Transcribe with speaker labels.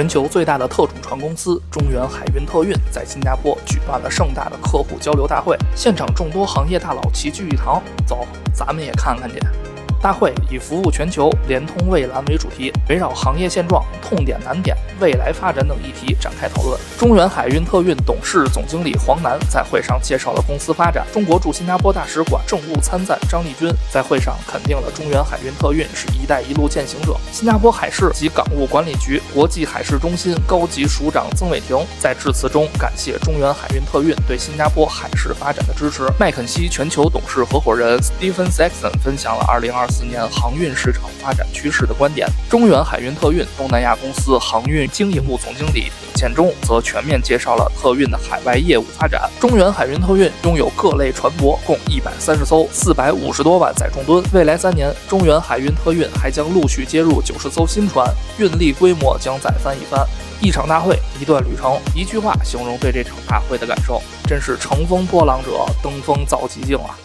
Speaker 1: 全球最大的特种船公司中原海运特运在新加坡举办了盛大的客户交流大会，现场众多行业大佬齐聚一堂。走，咱们也看看去。大会以“服务全球，联通蔚蓝”为主题，围绕行业现状、痛点难点、未来发展等议题展开讨论。中原海运特运董事总经理黄楠在会上介绍了公司发展。中国驻新加坡大使馆政务参赞张立军在会上肯定了中原海运特运是一带一路践行者。新加坡海事及港务管理局国际海事中心高级署长曾伟霆在致辞中感谢中原海运特运对新加坡海事发展的支持。麦肯锡全球董事合伙人 Stephen Saxon 分享了2022。四年航运市场发展趋势的观点。中原海运特运东南亚公司航运经营部总经理李建忠则全面介绍了特运的海外业务发展。中原海运特运拥有各类船舶，共一百三十艘，四百五十多万载重吨。未来三年，中原海运特运还将陆续接入九十艘新船，运力规模将再翻一番。一场大会，一段旅程，一句话形容对这场大会的感受，真是乘风破浪者登峰造极境啊！